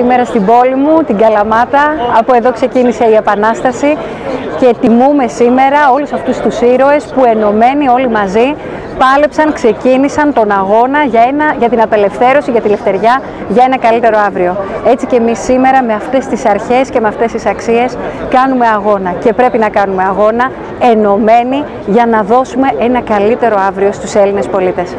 σήμερα στην πόλη μου, την Καλαμάτα. Από εδώ ξεκίνησε η Επανάσταση και τιμούμε σήμερα όλους αυτούς τους ήρωες που ενωμένοι όλοι μαζί πάλεψαν, ξεκίνησαν τον αγώνα για, ένα, για την απελευθέρωση, για τη λευτεριά, για ένα καλύτερο αύριο. Έτσι και εμείς σήμερα με αυτές τις αρχές και με αυτές τις αξίες κάνουμε αγώνα και πρέπει να κάνουμε αγώνα ενωμένοι για να δώσουμε ένα καλύτερο αύριο στους Έλληνες πολίτες.